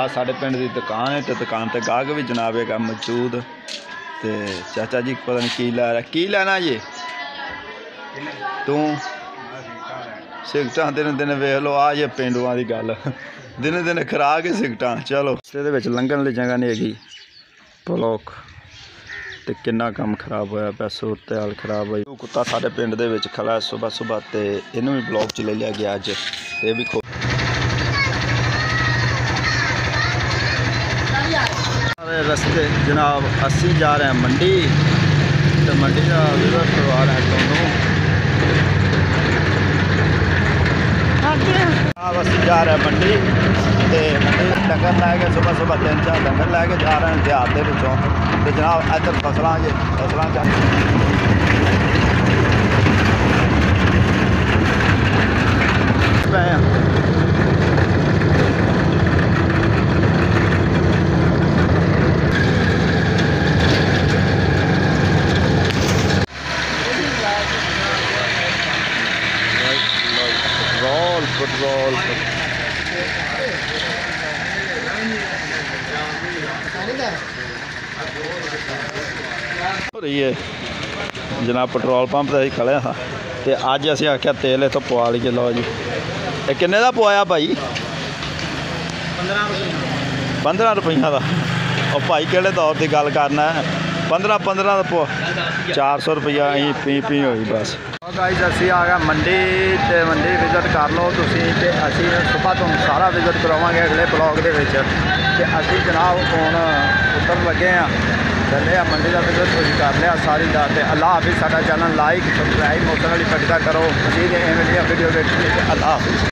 ਆ ਸਾਡੇ ਪਿੰਡ ਦੀ ਦੁਕਾਨ ਹੈ ਤੇ ਦੁਕਾਨ ਤੇ ਗਾਹਕ ਵੀ ਜਨਾਬ ਹੈਗਾ ਮੌਜੂਦ ਤੇ ਚਾਚਾ ਜੀ ਪਤਾ ਨਹੀਂ ਕੀ ਲੈ ਰਿਹਾ, ਕੀ ਲੈਣਾ ਜੀ? ਤੂੰ? ਸਿਗਟਾਂ ਦਿਨ ਦਿਨ ਵੇਖ ਲਓ ਆ ਜੇ ਪਿੰਡੂਆਂ ਦੀ ਗੱਲ। ਦਿਨ ਦਿਨ ਖਰਾ ਕੇ ਸਿਗਟਾਂ, ਚਲੋ। ਇਹਦੇ ਵਿੱਚ ਲੰਘਣ ਲਈ ਜਗ੍ਹਾ ਨਹੀਂ ਹੈਗੀ। ਬਲੋਕ। ਤੇ ਕਿੰਨਾ ਕੰਮ ਖਰਾਬ ਹੋਇਆ ਪਿਆ ਸੂਰਤ ਹਾਲ ਖਰਾਬ ਹੋਈ ਉਹ ਕੁੱਤਾ ਸਾਡੇ ਪਿੰਡ ਦੇ ਵਿੱਚ ਖੜਾ ਸਵੇਰ ਸਵੇਰ ਤੇ ਇਹਨੂੰ ਵੀ ਬਲੌਕ 'ਚ ਲੈ ਲਿਆ ਗਿਆ ਅੱਜ। ਇਹ ਵੀ ਖੋ ਸਾਰੇ ਰਸਤੇ ਜਨਾਬ ਅਸੀਂ ਜਾ ਰਹੇ ਹਾਂ ਮੰਡੀ। ਤੇ ਮੰਡੀ ਦਾ ਵਿਜ਼ਿਟ ਕਰਵਾ ਰਹੇ ਹਾਂ ਤੁਹਾਨੂੰ। ਜਨਾਬ ਅਸੀਂ ਜਾ ਰਹੇ ਮੰਡੀ ਤੇ ਮੰਡੀ ਡੰਗਰ ਲੈ ਕੇ ਸਵੇਰ ਸਵੇਰ ਤਿੰਨ ਚਾਰ ਡੰਗਰ ਲੈ ਕੇ ਜਾ ਰਹੇ ਹਾਂ ਦਿਹਾਤ ਦੇ ਵਿੱਚੋਂ। ਤੇ ਜਨਾਬ ਇੱਧਰ ਫਸਲਾਂ ਜੇ ਫਸਲਾਂ ਚੱਲ ਪਏ ਆ ਪੈਟਰੋਲ ਪੈਟਰੋਲ ਹੋ ਰਹੀ ਹੈ ਜਨਾਬ ਪੈਟਰੋਲ ਪੰਪ ਤੇ ਅਸੀਂ ਖੜੇ ਹਾਂ ਤੇ ਅੱਜ ਅਸੀਂ ਆਖਿਆ ਤੇਲ ਇੱਥੋਂ ਪਵਾ ਲਈਏ ਲਓ ਜੀ। ਇਹ ਕਿੰਨੇ ਦਾ ਪਵਾਇਆ ਭਾਈ? 15 ਰੁਪਈਆ ਦਾ। ਉਹ ਭਾਈ ਕਿਹੜੇ ਦੌਰ ਦੀ ਗੱਲ ਕਰਨਾ ਹੈ? 15 15 ਦਾ ਪਵਾ 400 ਰੁਪਈਆ ਅਸੀਂ ਪੀ ਪੀ ਹੋਈ ਬਸ। ਗਾਈਜ਼ ਅਸੀਂ ਆ ਗਏ ਮੰਡੀ ਤੇ ਮੰਡੀ ਵਿਜ਼ਿਟ ਕਰ ਲਓ ਤੁਸੀਂ ਤੇ ਅਸੀਂ ਸਵੇਰ ਤੋਂ ਸਾਰਾ ਵਿਜ਼ਿਟ ਕਰਾਵਾਂਗੇ ਅਗਲੇ ਬਲੌਗ ਦੇ ਵਿੱਚ। ਤੇ ਅਸੀਂ ਜਨਾਬ ਹੁਣ ਉੱਤਰ ਲੱਗੇ ਆ ਚੱਲੇ ਆ ਮੰਡੀ ਦਾ ਵਿਜ਼ਿਟ ਤੁਸੀਂ ਕਰ ਲਿਆ ਸਾਰੀ ਦਾ ਤੇ ਅੱਲਾਹ ਹਾਫਿਜ਼, ਸਾਡਾ ਚੈਨਲ ਲਾਈਕ ਸਬਸਕ੍ਰਾਈਬ ਮੋਟਰ ਵਾਲੀ ਪਟਕਾ ਕਰੋ। ਅਸੀਂ ਐਵੇਂ ਦੀਆਂ ਵੀਡੀਓ ਵੇਖਣੀ ਤੇ ਅੱਲਾਹ ਹਾਫਿਜ਼।